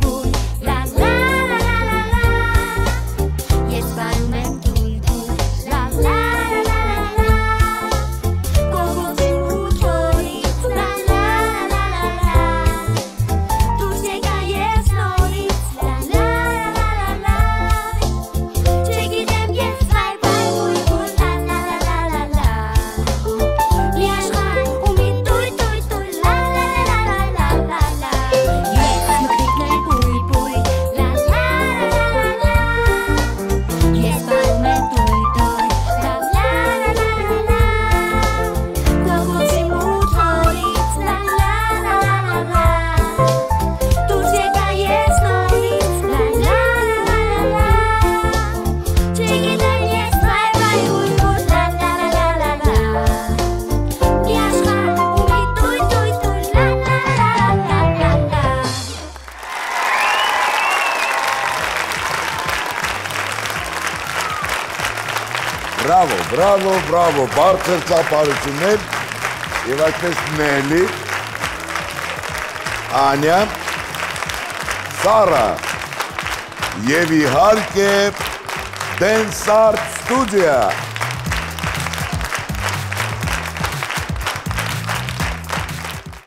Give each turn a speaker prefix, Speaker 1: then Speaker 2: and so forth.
Speaker 1: people Բրավո, բրավո, բրավո, բարձր ծափարություններ եւ այդպես Նելի, Անյա, Սարա եւ իհարկե Dance Art Studio